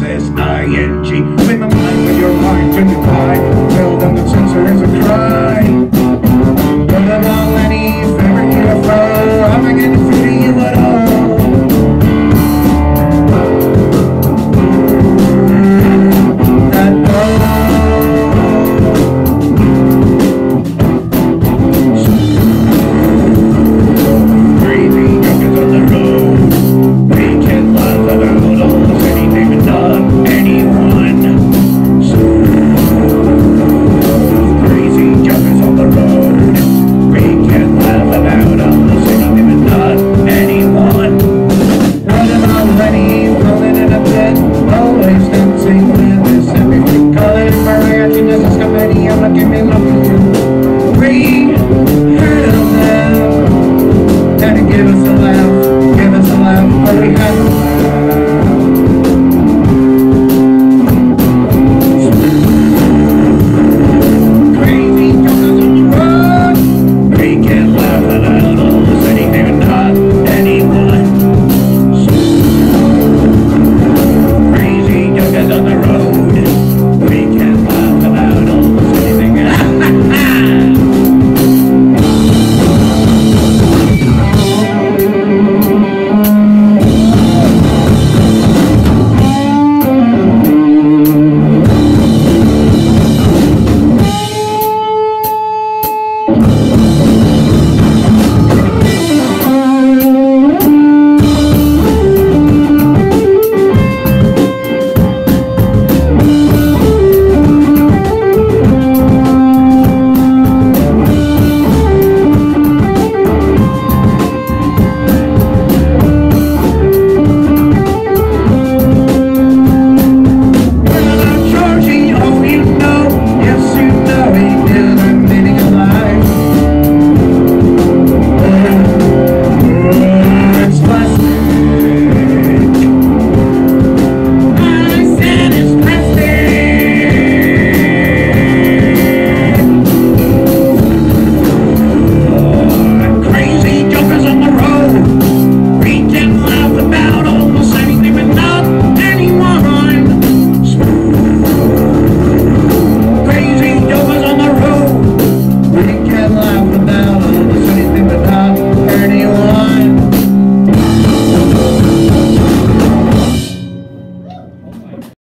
S-S-I-N-G Play my mind with your mind when you lie Tell them that censor is give me love.